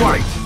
Fight!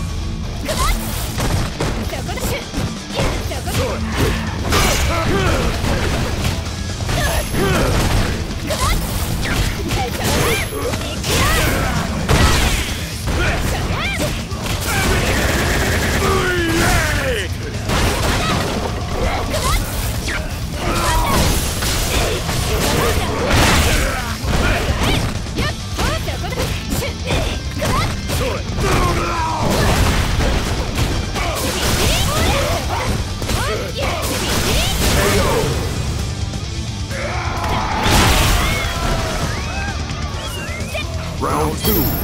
Two.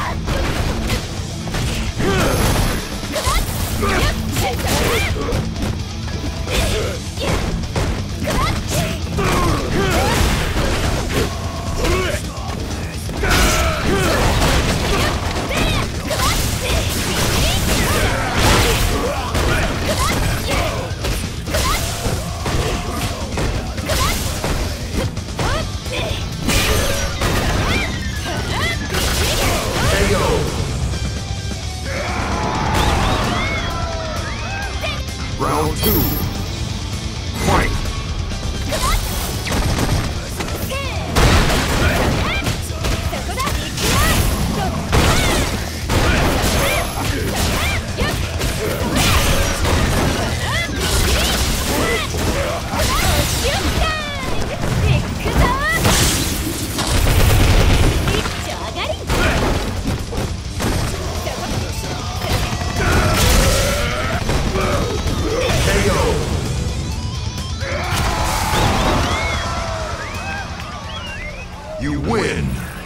You win!